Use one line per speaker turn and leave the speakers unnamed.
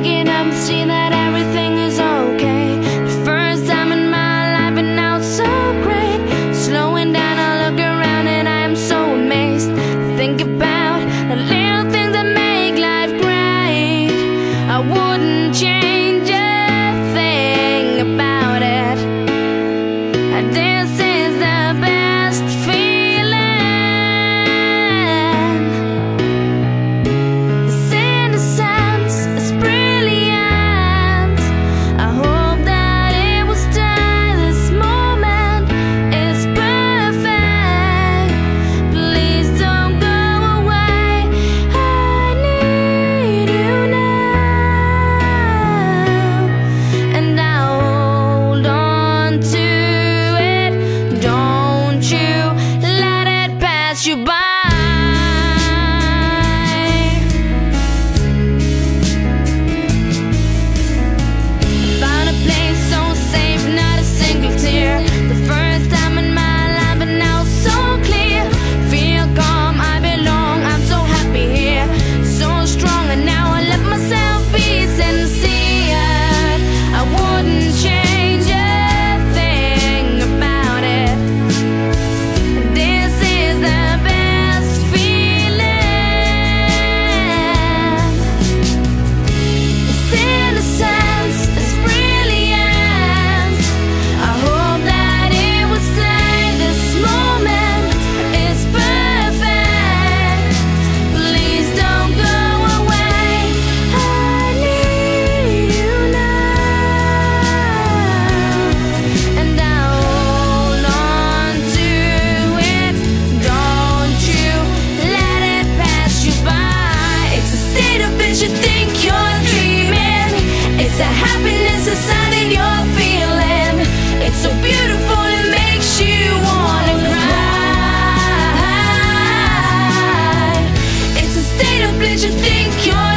waking up and see that everything is okay. The first time in my life now so great. Slowing down, I look around and I am so amazed. Think about the little things that make life great. I wouldn't change a thing about it. I did you think you're